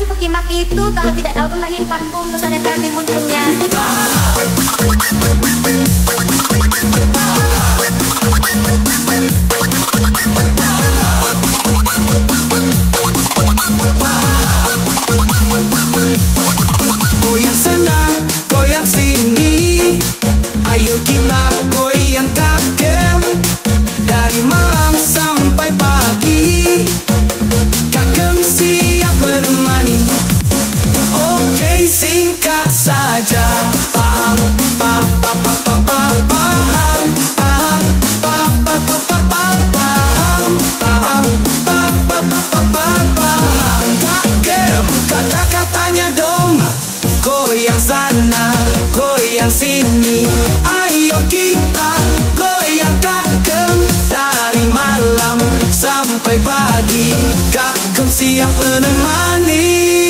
si pekimak itu kalau tidak tahu lagi parfum terus ada kaki munculnya saja. Paham, paham, paham, paham, paham Paham, paham, paham, paham, paham Paham, paham, paham, paham, paham Kagem kata-katanya dong Goyang sana, goyang sini. Ayo kita goyang kagem Dari malam sampai pagi. Kagem siap menemani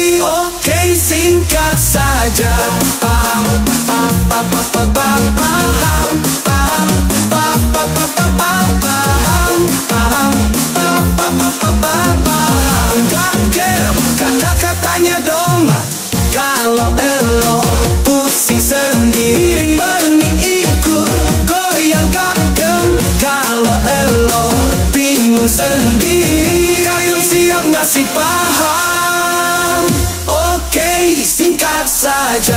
singkat saja Paham, paham, paham, paham, paham Paham, paham, paham, paham, paham Paham, paham, paham, paham, paham Kagem kata-katanya dong kalau elo pusing sendiri Benih ikut goyang kagem Kalau elo bingung sendiri Kayu siap ngasih paham Oke singkat saja